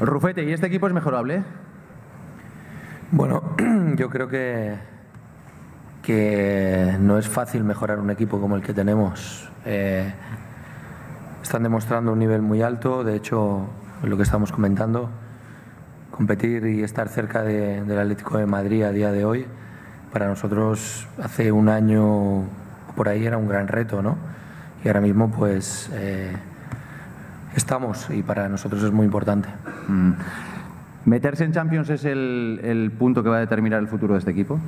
Rufete, ¿y este equipo es mejorable? Bueno, yo creo que, que no es fácil mejorar un equipo como el que tenemos. Eh, están demostrando un nivel muy alto, de hecho, lo que estamos comentando, competir y estar cerca de- del Atlético de Madrid a día de hoy, para nosotros hace un año por ahí era un gran reto, ¿no? Y ahora mismo pues eh, estamos y para nosotros es muy importante. Mm. ¿Meterse en Champions es el, el punto que va a determinar el futuro de este equipo?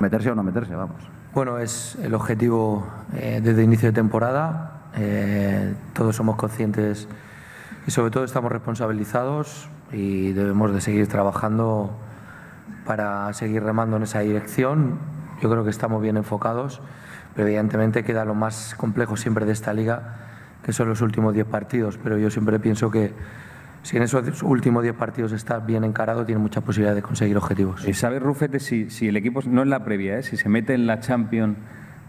¿Meterse o no meterse? Vamos. Bueno, es el objetivo eh, desde inicio de temporada. Eh, todos somos conscientes y sobre todo estamos responsabilizados y debemos de seguir trabajando para seguir remando en esa dirección. Yo creo que estamos bien enfocados, pero evidentemente queda lo más complejo siempre de esta liga, que son los últimos 10 partidos. Pero yo siempre pienso que si en esos últimos 10 partidos estás bien encarado, tienes mucha posibilidad de conseguir objetivos. ¿Y sabes, Rufete, si, si el equipo, no en la previa, ¿eh? si se mete en la Champions,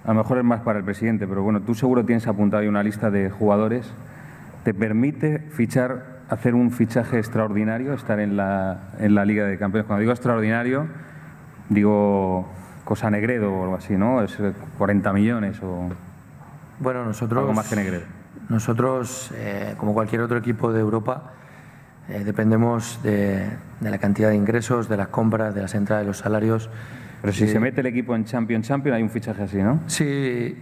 a lo mejor es más para el presidente, pero bueno, tú seguro tienes apuntado ahí una lista de jugadores, ¿te permite fichar, hacer un fichaje extraordinario, estar en la, en la Liga de Campeones? Cuando digo extraordinario, digo cosa Negredo o algo así, ¿no? Es eh, 40 millones o Bueno, nosotros... algo más que Negredo. Nosotros, eh, como cualquier otro equipo de Europa, eh, dependemos de, de la cantidad de ingresos, de las compras, de las entradas, de los salarios. Pero si se mete el equipo en Champions, Champions, hay un fichaje así, ¿no? Sí,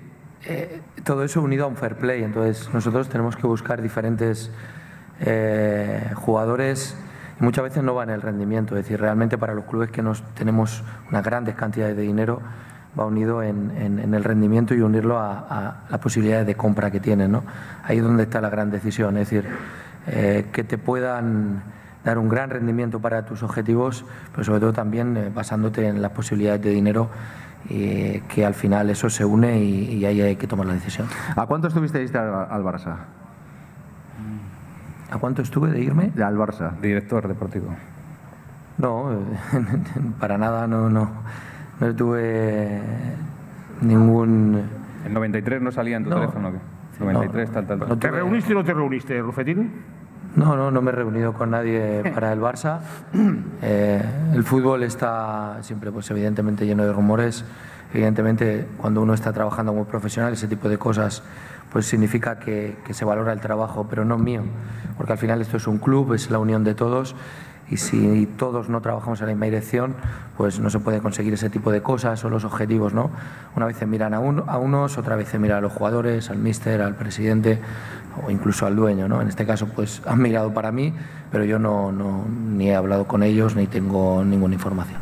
eh, todo eso unido a un fair play. Entonces, nosotros tenemos que buscar diferentes eh, jugadores y muchas veces no va en el rendimiento. Es decir, realmente para los clubes que nos tenemos unas grandes cantidades de dinero, va unido en, en- en el rendimiento y unirlo a, a las posibilidades de compra que tienen. ¿no? Ahí es donde está la gran decisión. Es decir, eh, que te puedan dar un gran rendimiento para tus objetivos, pero sobre todo también eh, basándote en las posibilidades de dinero y que al final eso se une y, y ahí hay que tomar la decisión. ¿A cuánto estuvisteis al, al Barça? ¿A cuánto estuve de irme? Al Barça. Director deportivo. No, eh, para nada, no, no, no tuve ningún... ¿En 93 no salía en tu No. teléfono? qué? 93, No. tal, tal, tal. No ¿Te tuve- reuniste o no te reuniste, Rufetín? No, no, no me he reunido con nadie para el Barça. Eh, el fútbol está siempre, pues evidentemente, lleno de rumores. Evidentemente, cuando uno está trabajando como profesional, ese tipo de cosas, pues significa que, que se valora el trabajo, pero no mío, porque al final esto es un club, es la unión de todos. Y si todos no trabajamos en la misma dirección, pues no se puede conseguir ese tipo de cosas o los objetivos, ¿no? Una vez se miran a, a unos, otra vez se mira a los jugadores, al míster, al presidente o incluso al dueño, ¿no? En este caso, pues han mirado para mí, pero yo no, no ni he hablado con ellos ni tengo ninguna información.